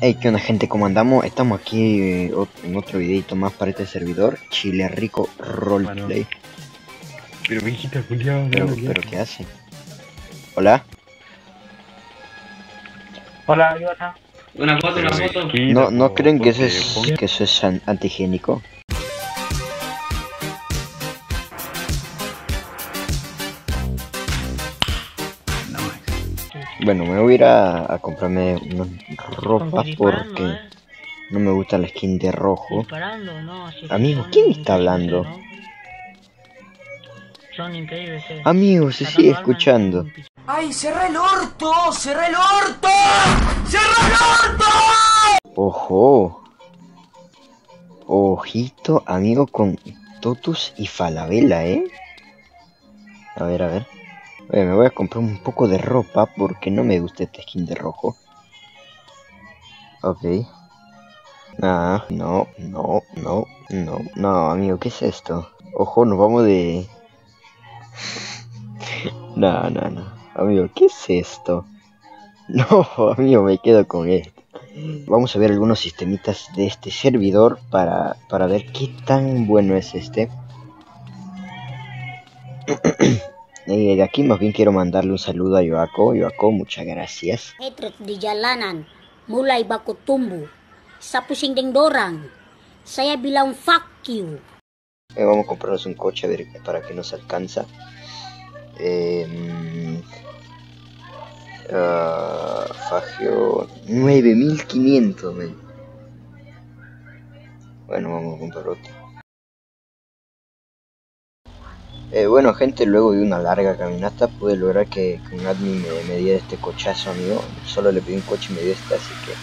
Hey, ¿qué onda gente? ¿Cómo andamos? Estamos aquí eh, en otro videito más para este servidor, Chile Rico Roleplay. Pero viejita culiado, Pero, pero ¿qué hace? ¿Hola? Hola, Iwata. Una foto, una foto. ¿No, ¿no creen que eso es, que eso es an- Bueno, me voy a ir a, a comprarme unas ropas porque no me gusta la skin de rojo. Disparando, no, si Amigo, son ¿quién está hablando? ¿no? Son increíbles. eh. Amigo, se sigue escuchando. ¡Ay, cerrá el orto! ¡Cerrá el orto! ¡Cerrá el orto! Ojo. Ojito, amigo, con Totus y Falabella, ¿eh? A ver, a ver. Me voy a comprar un poco de ropa porque no me gusta este skin de rojo. Ok. Ah, no, no, no, no, no, amigo, ¿qué es esto? Ojo, nos vamos de... no, no, no. Amigo, ¿qué es esto? No, amigo, me quedo con esto. Vamos a ver algunos sistemitas de este servidor para, para ver qué tan bueno es este. Eh, de aquí más bien quiero mandarle un saludo a Yoako. Yoako, muchas gracias. Hatred di jalanan mulai baku tumbuh. Sa pusing ding dorang, saya bilang fuck you. Eh, vamos a comprarnos un coche a ver para que nos alcanza. Eh, ah, Fagio 9500. men. Bueno, vamos a comprar otro. Eh, bueno gente, luego de una larga caminata pude lograr que, que un admin me, me diera este cochazo amigo. Solo le pedí un coche y me dio este, así que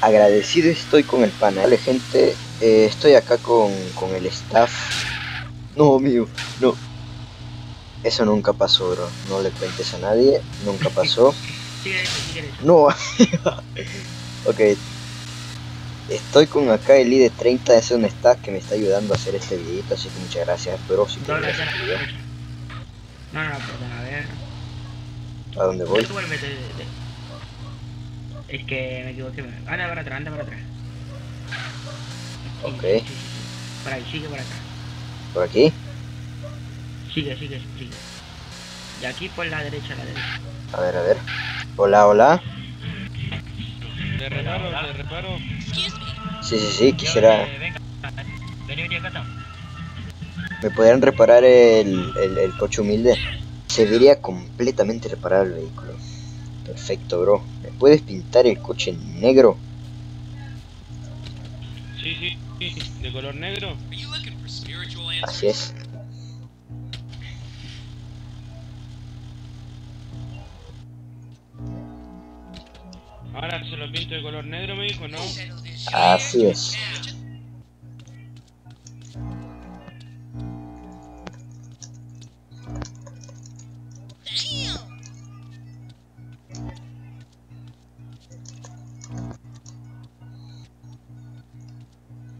agradecido estoy con el pana. Vale gente, eh, estoy acá con, con el staff. No amigo, no. Eso nunca pasó, bro. No le cuentes a nadie, nunca pasó. No. ok. Estoy con acá el ID 30, es un staff que me está ayudando a hacer este videito, así que muchas gracias, bro. Si No, quieres gracias. video. No, no, perdón, a ver. ¿A dónde voy? Es que me equivoqué. Anda para atrás, anda para atrás. Ok. sí, sí, sí. Por ahí, sigue por acá. ¿Por aquí? Sigue, sigue, sigue. Y aquí por la derecha, la derecha. A ver, a ver. Hola, hola. Te reparo, te reparo. Sí, sí, sí, quisiera... ¿Me podrían reparar el, el, el coche humilde? Se vería completamente reparado el vehículo. Perfecto, bro. ¿Me puedes pintar el coche en negro? Sí, sí, sí. De color negro. Así es. Ahora se lo pinto de color negro, me dijo, ¿no? Así es.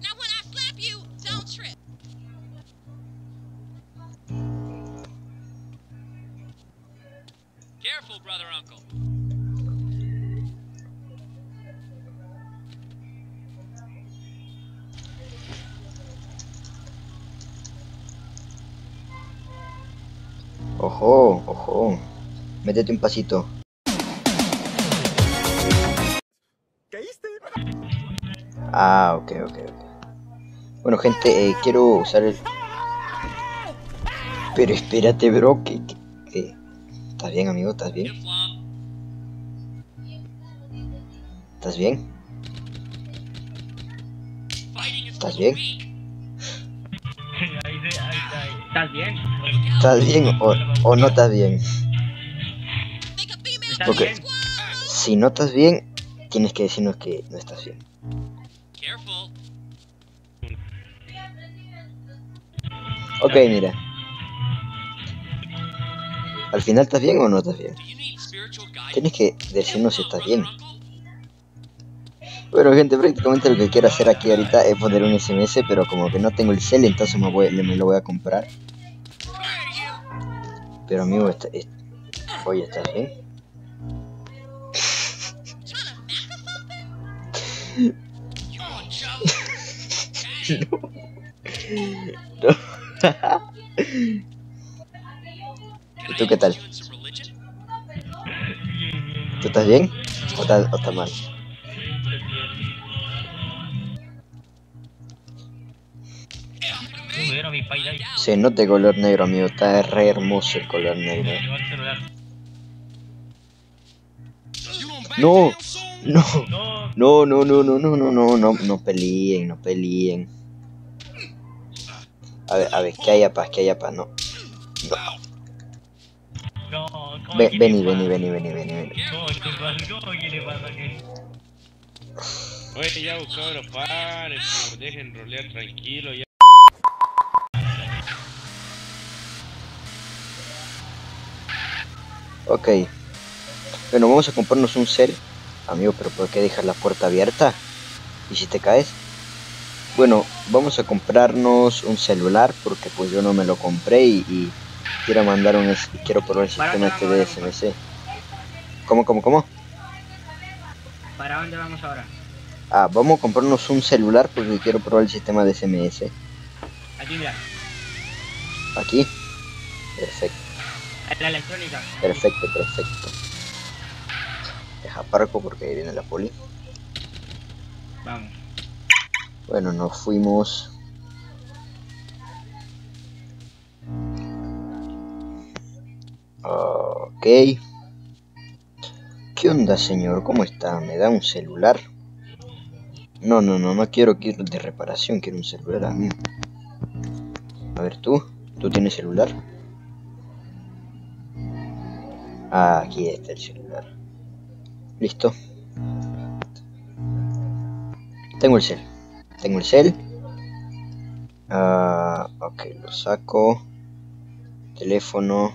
Now when I slap you, don't trip. Careful, brother uncle. Ojo, ojo. Métete un pasito. Ah, ok, ok, ok. Bueno, gente, eh, quiero usar el... Pero espérate, bro, que, que- ¿Estás bien, amigo? ¿Estás bien? ¿Estás bien? ¿Estás bien? ¿Estás bien? ¿Estás bien o, o no estás bien? Make a female ¿Estás Ok. bien? Si no estás bien, tienes que decirnos que no estás bien. Ok, mira. ¿Al final estás bien o no estás bien? Tienes que decirnos si estás bien. Bueno, gente, prácticamente lo que quiero hacer aquí ahorita es poner un SMS, pero como que no tengo el cel, entonces me, voy, me lo voy a comprar. Pero amigo, está, es- oye, ¿estás bien? ¿Y tú qué tal? ¿Tú estás bien? ¿O estás, o estás mal? Dieron mi país. Se nota el color negro, amigo. Está re hermoso el color negro. No, no, No, no, no, no, no, no, no, no, no, peleen, no peleen. A ver, a ver, ¿qué hay paz? ¿Qué hay paz? No. no, ¿cómo Ve- que vení, vení, vení, vení, vení, vení. ¿Cómo que que? Oye, ya buscado los pares, dejen rolear tranquilo, ya. Ok. Bueno, vamos a comprarnos un cel. Amigo, pero ¿por qué dejas la puerta abierta? ¿Y si te caes? Bueno, vamos a comprarnos un celular porque pues yo no me lo compré y, y quiero mandar un S- quiero probar el sistema este de SMS. ¿Cómo, cómo, cómo? ¿Para dónde vamos ahora? Ah, vamos a comprarnos un celular porque quiero probar el sistema de SMS. Aquí, mira. Aquí. Perfecto, La electrónica. perfecto, perfecto. Deja parco porque ahí viene la poli. Vamos. Bueno, nos fuimos. Ok. ¿Qué onda, señor? ¿Cómo está? ¿Me da un celular? No, no, no, no quiero que ir de reparación, quiero un celular a mí. A ver, tú, ¿tú tienes celular? Aquí está el celular. Listo. Tengo el cel. Tengo el cel. Ah, ok, lo saco. Teléfono.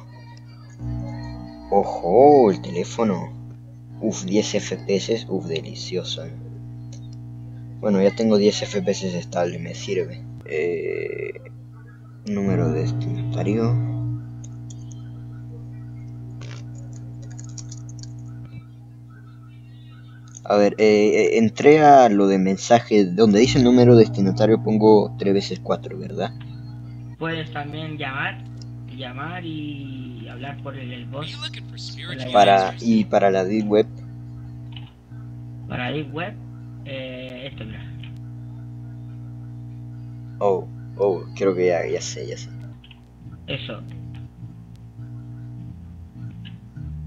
Ojo, el teléfono. Uf, 10 FPS. Uf, delicioso. Bueno, ya tengo 10 FPS estable, me sirve. Eh, número de destinatario. A ver, eh, eh, entré a lo de mensaje, donde dice número destinatario pongo 3 veces 4, ¿verdad? Puedes también llamar, llamar y hablar por el, el voz. Para, y para la deep web, Para Deep Web, eh, esto, mira. oh, oh, creo que ya, ya sé, ya sé. Eso.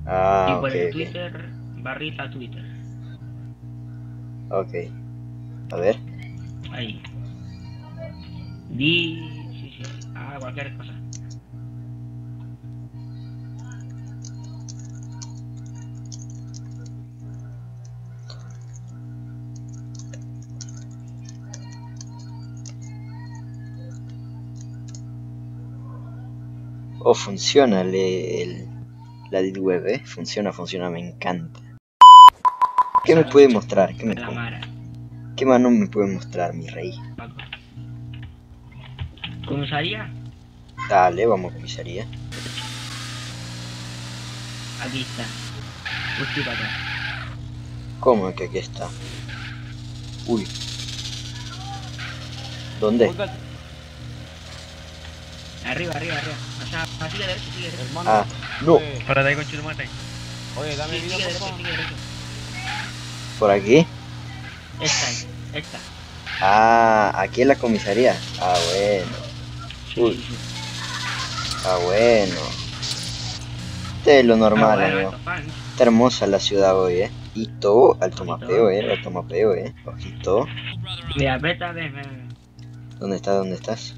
Ah, y por el ok, Twitter, barrita Twitter. Ok. A ver, Ahí. Di. Sí, sí. Ah, cualquier cosa. oh, funciona el, el- la deep web, ¿eh? Funciona, funciona, me encanta. ¿Qué me puede mostrar? ¿Qué, me, La Mara. ¿Qué más no me puede mostrar, mi rey? ¿Comisaría? Dale, vamos a comisaría. Aquí está. Justo para acá. ¿Cómo que aquí está? Uy. ¿Dónde? Arriba, arriba, arriba. Allá, así de derecho, sigue derecho. Ah, no, Para de ahí con. Oye, dame Sí, sigue derecho, sigue derecho. Por aquí. Esta, es, esta. Ah, aquí en la comisaría. Ah, bueno. Uy. Ah, bueno. Este es lo normal, Ah, bueno, estos fans. Está hermosa la ciudad hoy, eh. Ojito, alto mapeo, eh. Alto mapeo, eh. Ojito. Mira, aprieta. ¿Dónde estás? ¿Dónde estás?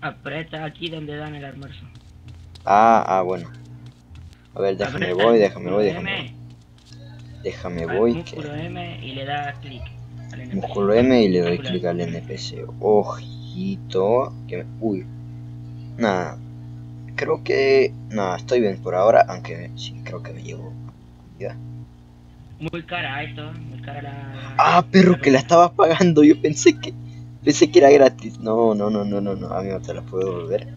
Aprieta aquí donde dan el almuerzo. Ah, ah, bueno. A ver, déjame voy, déjame voy, déjame Déjame al voy, músculo que... M y le das clic. Músculo M y le doy clic al NPC. Ojito. Que me... Uy. Nada. Creo que... Nada, estoy bien por ahora, aunque sí, creo que me llevo... Ya. Muy cara esto, muy cara la... Ah, perro, que la estabas pagando. Yo pensé que... Pensé que era gratis. No, no, no, no, no, no. Amigo, te la puedo devolver.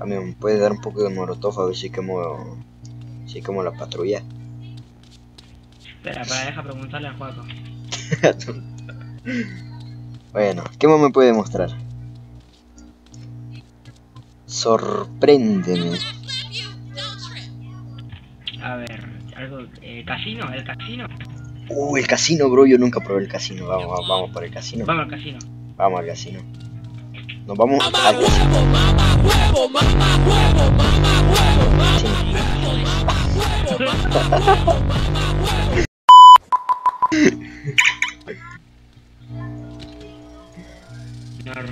Amigo, ¿me puedes dar un poco de molotov a ver si quemo... Si quemo la patrulla? Espera, para deja preguntarle a Juaco. bueno, ¿qué más me puede mostrar? Sorpréndeme. A ver, algo. Eh, casino, el casino. Uh, el casino, bro. Yo nunca probé el casino. Vamos, vamos, vamos por el casino. Vamos al casino. Vamos al casino. Nos vamos al casino.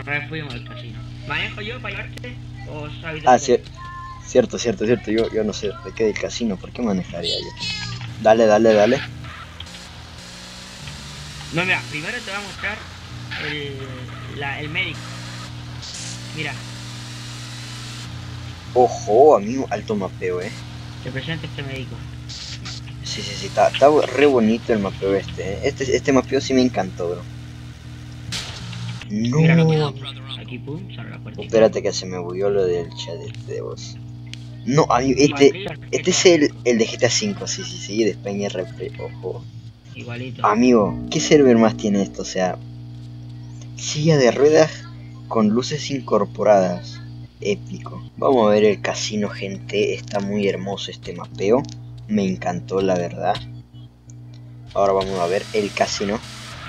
Nos re fuimos al casino. ¿Manejo yo para llevarte? ¿O sabes? Ah, cier- cierto, cierto, cierto. Yo, yo no sé de qué del casino. ¿Por qué manejaría yo? Dale, dale, dale. No, mira, primero te voy a mostrar el, la, el médico. Mira, Ojo, amigo, alto mapeo, eh. te presento este médico. Sí, sí, sí, está, está re bonito el mapeo este, eh. Este, este mapeo sí me encantó, bro. Mira lo que No. Aquí, pum, sale la puerta. Espérate que se me bugueó lo del chat este de voz. No, amigo, este, este es el, el de GTA V, sí, sí, sí, de España RP, ojo. Igualito. Amigo, ¿qué server más tiene esto? O sea, silla de ruedas con luces incorporadas. Épico. Vamos a ver el casino, gente. Está muy hermoso este mapeo. Me encantó, la verdad. Ahora vamos a ver el casino.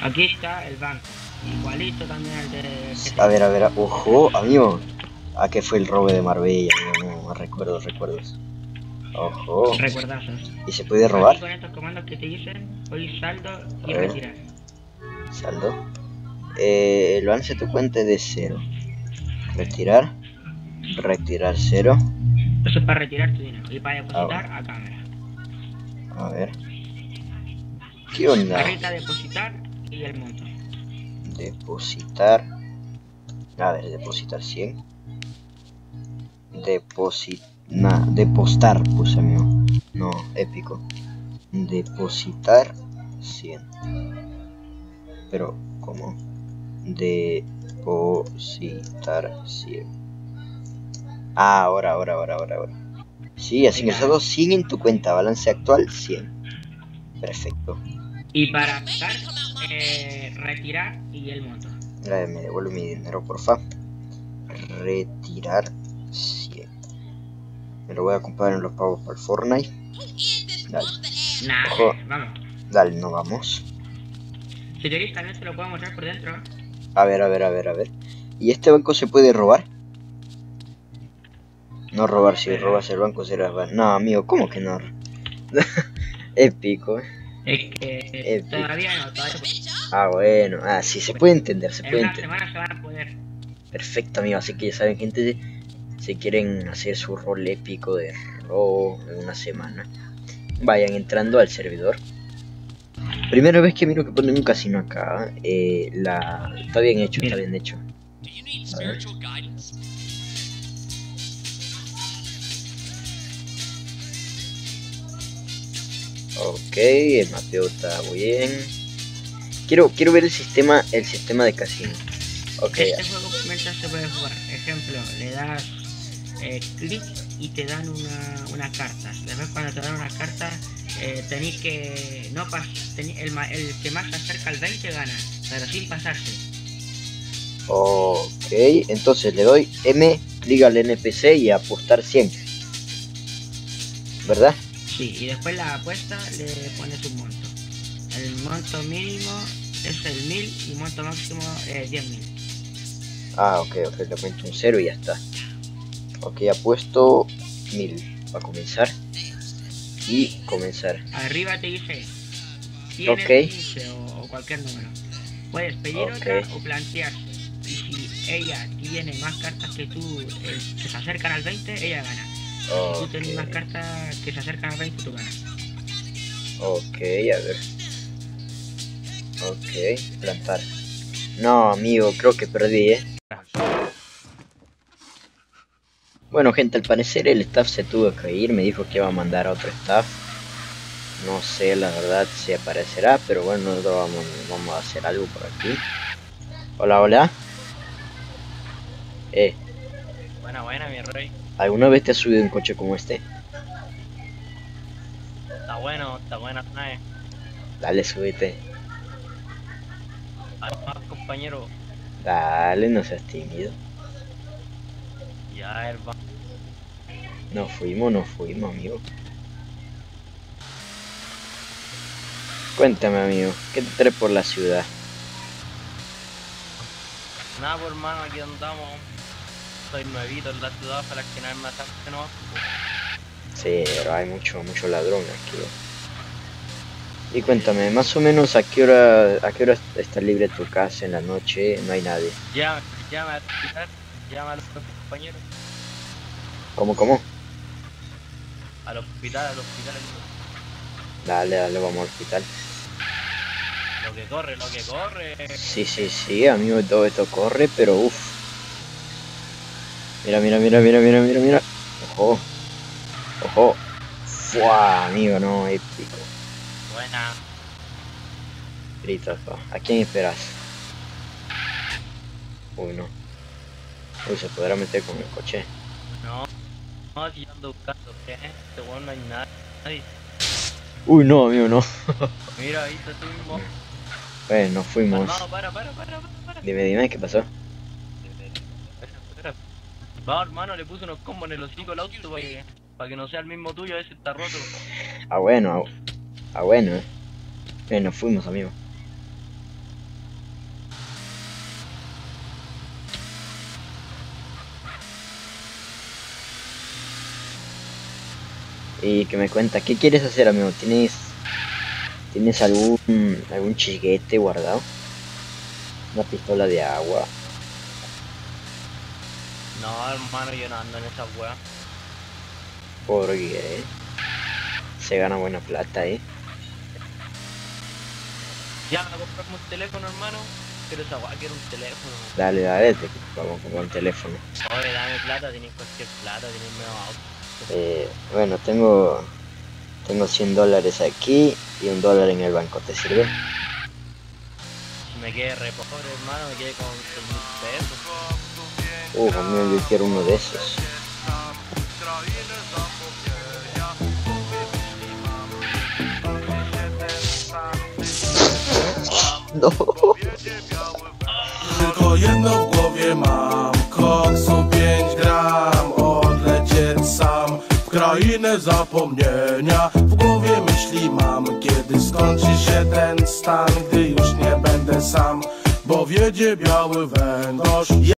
Aquí está el banco. Igualito también al de. A ver, a ver, ojo, amigo. ¿A qué fue el robo de Marbella? No, no recuerdo, recuerdos. Ojo. Recuerdazos. ¿Y se puede Aquí robar? con estos comandos que te dicen, hoy saldo y A retirar. Saldo. Eh, el balance de tu cuenta de cero. Retirar. Retirar cero. Eso es para retirar tu dinero y para depositar Ah, a cámara. A ver. ¿Qué onda? Barrita depositar y el monto. Depositar. A ver, depositar 100. Deposit. Nah, depostar, puse amigo. No, épico. Depositar 100. Pero, ¿cómo? Depositar 100. Ah, ahora, ahora, ahora, ahora, ahora. Sí, has ingresado 100 en tu cuenta. Balance actual 100. Perfecto. Y para sacar, eh, retirar y el monto. Eh, me devuelve mi dinero, porfa. Retirar 100. Me lo voy a comprar en los pagos para el Fortnite. Dale. Nah, Ojo. vamos. Dale, no vamos. Si queréis también te lo puedo mostrar por dentro. A ver, a ver, a ver, a ver. ¿Y este banco se puede robar? No robar, si robas el banco será... ba- No, amigo, ¿cómo que no? Épico. eh. Es que eh, todavía no, todavía? Ah, bueno. Ah, sí, se puede entender, se En puede una entender. semana se van a poder. Perfecto, amigo. Así que ya saben, gente, si quieren hacer su rol épico de robo en una semana, vayan entrando al servidor. Primera vez que miro que ponen un casino acá. eh, la... Está bien hecho, está bien hecho. Ok, el mapeo está bien. Quiero, quiero ver el sistema, el sistema de casino. Ok, Este juego se puede jugar. Ejemplo, le das eh, clic y te dan una, una carta. Después cuando te dan una carta, eh, tenéis que no pas el que más se acerca al 20 gana, pero sin pasarse. Ok, entonces le doy M, clic al NPC y apostar 100. ¿Verdad? Sí, y después la apuesta le pones un monto. El monto mínimo es el 1000 y monto máximo eh, 10.000. Ah, ok, ok, le cuento un 0 y ya está. Ok, apuesto 1000 para comenzar. Y comenzar. Arriba te dice tienes Ok. 15 o, o cualquier número. Puedes pedir Ok. otra o plantearse. Y si ella tiene más cartas que tú, eh, que se acercan al 20, ella gana. Si tú tienes más cartas que se acercan al 20, tú ganas. ok, a ver. Ok, plantar. No, amigo, creo que perdí, eh. Bueno, gente, al parecer el staff se tuvo que ir. Me dijo que iba a mandar a otro staff. No sé, la verdad, si aparecerá, pero bueno, nosotros vamos, vamos a hacer algo por aquí. Hola, hola. Eh, Buena, buena, mi rey. ¿Alguna vez te has subido en un coche como este? Está bueno, está buena, ¿sabes? Dale, súbete. Ay, más compañero. Dale, no seas tímido. Ya, hermano. No fuimos, no fuimos, amigo. Cuéntame, amigo, ¿qué te trae por la ciudad? Nada, pues hermano, aquí andamos. Soy nuevito en la ciudad para que nadie me ataque, ¿no? Sí, pero hay mucho, mucho ladrón aquí. Y cuéntame, más o menos a qué hora, a qué hora está libre tu casa en la noche, no hay nadie. Llama, llama hospital, llama a los compañeros. ¿Cómo, cómo? Al hospital, al hospital. Dale, dale, vamos al hospital. Lo que corre, lo que corre. Sí, sí, sí, amigo, todo esto corre, pero uff. Mira, mira, mira, mira, mira, mira, mira. Ojo. Ojo. Fua, amigo, no, épico. Buena. ¿A quién esperas? Uy, no. Uy, se podrá meter con el coche. No. No, yo ando buscando. Este weón no hay. Nadie. Uy, no, amigo, no. Mira, ahí está tú mismo. Bueno, nos fuimos. Para, para, para, para, para. Dime, dime, ¿qué pasó? Va, hermano, le puse unos combos en el hocico al auto para que, para que no sea el mismo tuyo, ese está roto. Ah, bueno, ah, ah, bueno, eh. Bien, nos fuimos, amigo. Y que me cuenta, ¿qué quieres hacer, amigo? ¿Tienes, tienes algún, algún chisguete guardado? Una pistola de agua. No, hermano, yo no ando en esa weá. Porque se gana buena plata, ¿eh? Ya, me comprarme un teléfono, hermano. Pero esa weá quiero un teléfono. Dale, dale, te vamos a comprar un teléfono. Oye, dame plata, tenés cualquier plata, tenés medio auto. Eh, bueno, tengo tengo 100 dólares aquí y un dólar en el banco, ¿te sirve? Me quedé re pobre, hermano, me quedé con 100 mil pesos. Uh, amigo, yo quiero uno de esos. No. Tylko jedno w głowie mam Koksu 5 gram Odlecieć sam krainę zapomnienia. W głowie myśli mam Kiedy skończy się ten stan Gdy już nie będę sam Bo wiedzie biały węgorz